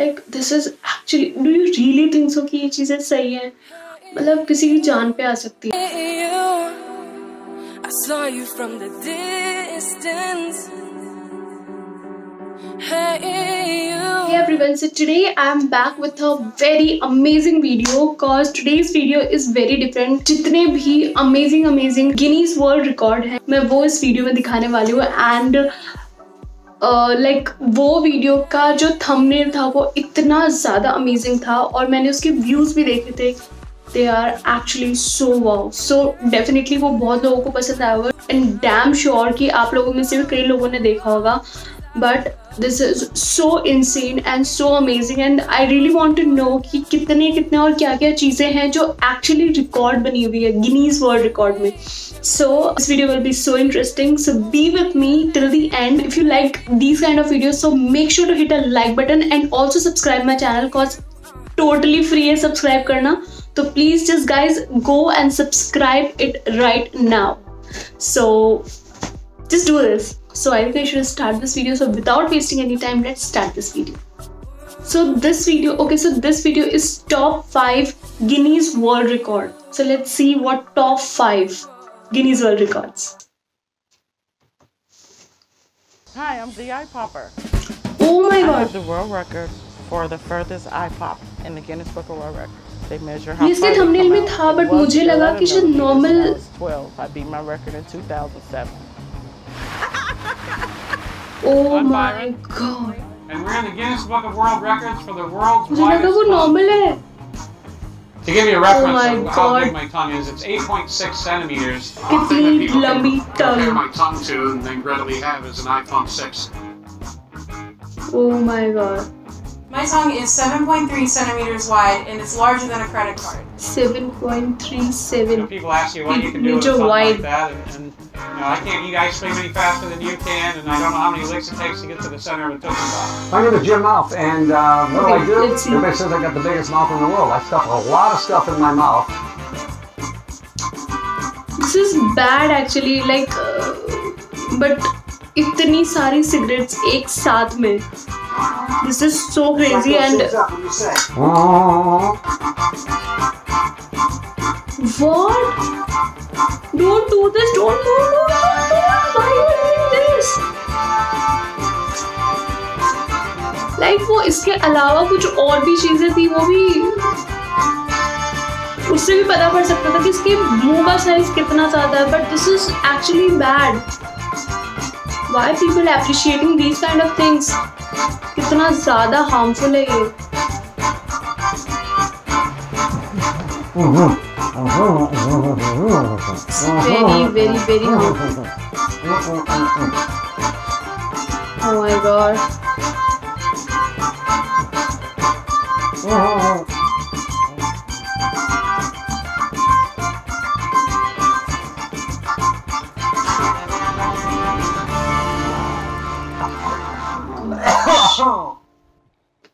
Like this is actually do you really think so कि ये चीज़ें सही हैं मतलब किसी की जान पे आ सकती है I saw you from the distance. Hey, hey everyone, so today I am back with a very amazing video cause today's video is very different. जितने भी amazing amazing Guinness World Record हैं मैं वो इस वीडियो में दिखाने वाली हूँ and लाइक uh, like, वो वीडियो का जो थंबनेल था वो इतना ज़्यादा अमेजिंग था और मैंने उसके व्यूज़ भी देखे थे। They are actually so wow so definitely वो बहुत लोगों को पसंद आया होगा। एंड डैम श्योर कि आप लोगों में से भी कई लोगों ने देखा होगा। But this is so insane and so amazing and I really want to know कि कितने कितने और क्या क्या चीज़ें हैं जो एक्चुअली रिकॉर्ड बनी हुई है गिनीज वर्ल्ड रिकॉर्ड में। So this video will be so interesting so be with me till the end if you like these kind of video so make sure to hit a like button and also subscribe my channel cause totally free है subscribe करना। तो please just guys go and subscribe it right now so just do this so I think I should start this video. So without wasting any time, let's start this video. So this video, okay, so this video is top 5 Guinness World Record. So let's see what top 5 Guinness World Records. Hi, I'm the eye popper. Oh my god. I have the world record for the furthest eye pop in the Guinness Book of World Records. They measure how इसके thumbnail में था but मुझे लगा कि शायद normal 12 I beat my record in 2007 Oh I'm my Byron. god. And we're in the Guinness Book of World Records for the world's widest वो normal है. To give you a reference oh of how big my tongue is, it's 8.6 centimeters. Kitni lumbi tongue. Compare my tongue to and then readily have is an iPhone 6. Oh my god. My tongue is 7.3 centimeters wide and it's larger than a credit card. 7.37. So people ask you what you can do with something wide. like that, and, and you know, I can't eat ice cream any faster than you can, and I don't know how many licks it takes to get to the center of a Tootsie Pop. I'm the Jim Mouth, and uh, what okay, do I do? Everybody says I got the biggest mouth in the world. I stuff a lot of stuff in my mouth. This is bad actually, like, uh, but इतनी सारी cigarettes एक साथ में This is so crazy and what? Don't do this! Don't do this! Like वो इसके अलावा कुछ और भी चीज़ें थी, वो भी उससे भी पता पड़ सकता था कि इसके मुँह का साइज़ कितना ज़्यादा है but this is actually bad why people appreciating these kind of things कितना ज़्यादा हार्मफुल है ये very very very oh, harmful oh my god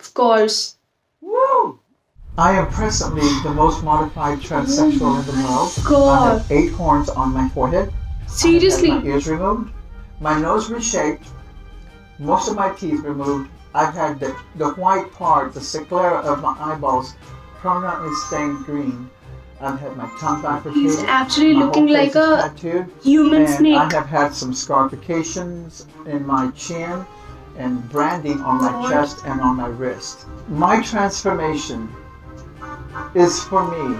Of course. Woo! I am presently the most modified transsexual in the oh world. God. I have eight horns on my forehead. Seriously? my ears removed. My nose reshaped. Most of my teeth removed. I've had the, the white part, the sclera of my eyeballs permanently stained green. I've had my tongue bifurcated. He's actually looking like a tattooed, human and snake. I have had some scarifications in my chin and branding on my chest and on my wrist. My transformation is for me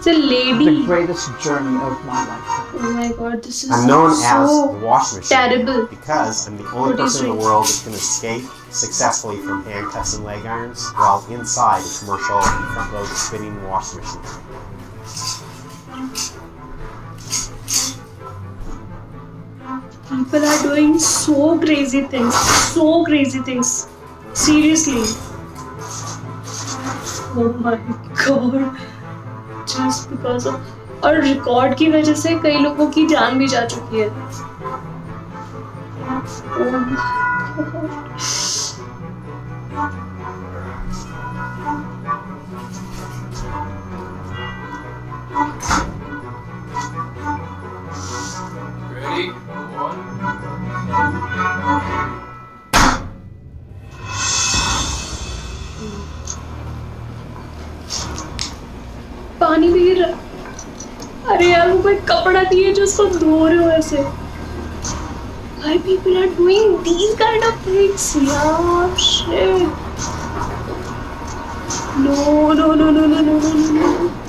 it's a lady. the greatest journey of my life. Oh my god, this is I'm known so as the wash machine terrible. because I'm the only person in the world that can escape successfully from handcuffs and leg irons while inside a commercial front load spinning wash machine. People are doing so crazy things. So crazy things. Seriously. Oh my god. Just because of और record की वजह से कई लोगों की जान भी जा चुकी है पानी भी रहा अरे यार वो कोई कपड़ा दिए जो उसको धो रहे हो ऐसे Why people are doing these kind of things? Yeah, shit. No, no, no, no, no, no, no, no.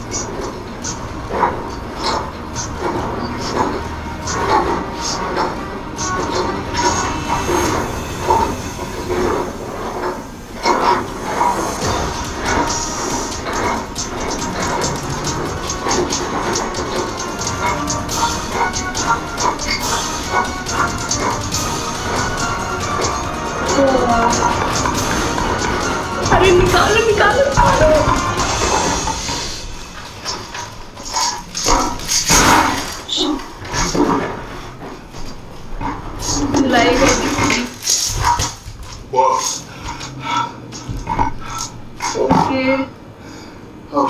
निकालो निकालो ओके। Oh.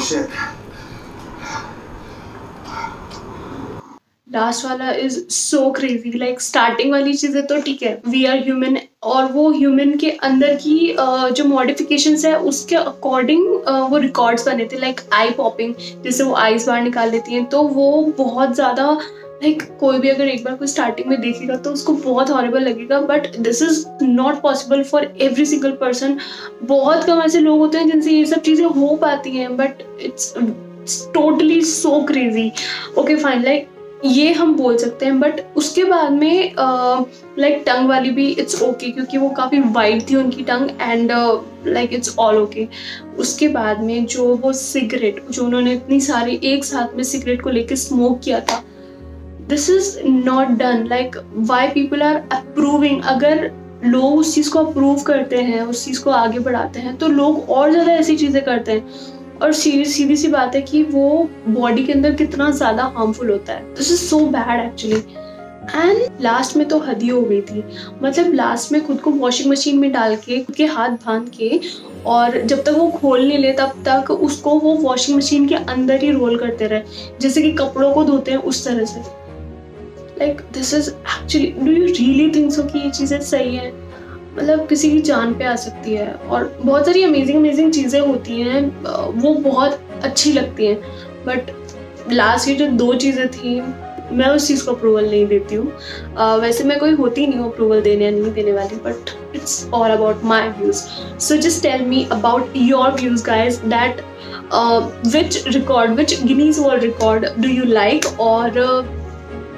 लास्ट वाला is so crazy like starting वाली चीज़ें तो ठीक है. वी आर ह्यूमन और वो ह्यूमन के अंदर की जो मॉडिफिकेशन है, उसके अकॉर्डिंग वो रिकॉर्ड्स बने थे लाइक आई पॉपिंग जैसे वो आईज बाहर निकाल लेती हैं तो वो बहुत ज़्यादा लाइक कोई भी अगर एक बार कोई स्टार्टिंग में देखेगा तो उसको बहुत हॉरेबल लगेगा but this is not possible for every single person बहुत कम ऐसे लोग होते हैं जिनसे ये सब चीज़ें हो पाती हैं but it's totally so crazy okay fine like ये हम बोल सकते हैं बट उसके बाद में लाइक टंग वाली भी इट्स ओके okay, क्योंकि वो काफ़ी वाइड थी उनकी tongue and like it's all okay उसके बाद में जो वो सिगरेट जो उन्होंने इतनी सारी एक साथ में सिगरेट को लेके स्मोक किया था this is not done like why people are approving अगर लोग उस चीज़ को अप्रूव करते हैं उस चीज़ को आगे बढ़ाते हैं तो लोग और ज़्यादा ऐसी चीज़ें करते हैं। और सीधी सी बात है कि वो बॉडी के अंदर कितना ज़्यादा हार्मफुल होता है। This is so bad actually and last में तो हदी हो गई थी। मतलब लास्ट में खुद को वॉशिंग मशीन में डाल के, खुद के हाथ बाँध के, और जब तक वो खोल नहीं ले, तब तक उसको वो वॉशिंग मशीन के अंदर ही रोल करते रहे। जैसे कि कपड़ों को धोते हैं, उस तरह से। Like this is actually do you really think so कि ये चीज़ें सही है? मतलब किसी की जान पे आ सकती है और बहुत सारी अमेजिंग अमेजिंग चीज़ें होती हैं, वो बहुत अच्छी लगती हैं। बट लास्ट की जो दो चीज़ें थी, मैं उस चीज़ को अप्रूवल नहीं देती हूँ। वैसे मैं कोई होती नहीं हूँ अप्रूवल देने या नहीं देने वाली but it's all about my views so just tell me about your views guys that which record which Guinness world record do you like और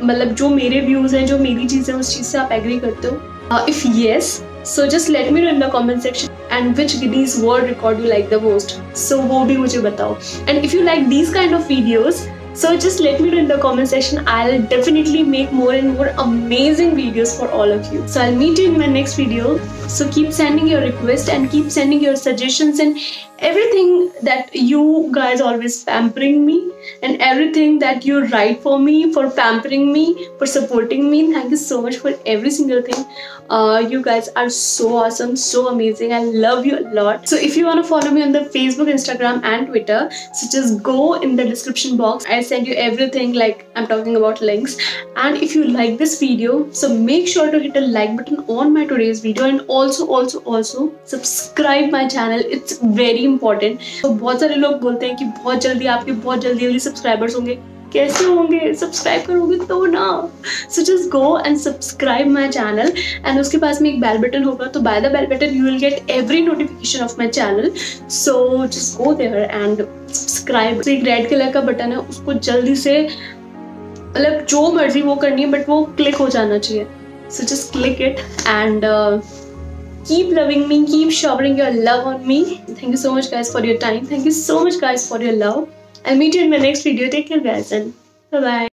मतलब जो मेरे व्यूज़ हैं, जो मेरी चीज़ें उस चीज़ से आप एग्री करते हो? If yes So just let me know in the comment section and which Guinness World Record you like the most. So वो भी मुझे बताओ. And if you like these kind of videos, so just let me know in the comment section. I'll definitely make more and more amazing videos for all of you. So I'll meet you in my next video. So keep sending your requests and keep sending your suggestions and everything that you guys always pampering me and everything that you write for me, for pampering me, for supporting me. Thank you so much for every single thing. Uh, you guys are so awesome, so amazing. I love you a lot. So if you want to follow me on the Facebook, Instagram and Twitter, so just go in the description box. I send you everything like I'm talking about links. And if you like this video, so make sure to hit a like button on my today's video and also also also subscribe my channel. It's very important. So बहुत सारे लोग बोलते हैं कि बहुत जल्दी आपके बहुत जल्दी जल्दी सब्सक्राइबर्स होंगे। कैसे होंगे? सब्सक्राइब करोगे तो ना। So just go and subscribe my channel and उसके पास में एक बेल बटन होगा तो by the bell button you will get every notification of my channel so just go there and subscribe एक रेड कलर का बटन है, उसको जल्दी से मतलब जो मर्ज़ी वो करनी है बट वो क्लिक हो जाना चाहिए। So just click it and keep loving me keep showering your love on me thank you so much guys for your time thank you so much guys for your love I'll meet you in my next video. Take care guys and bye bye.